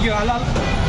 Thank you. I love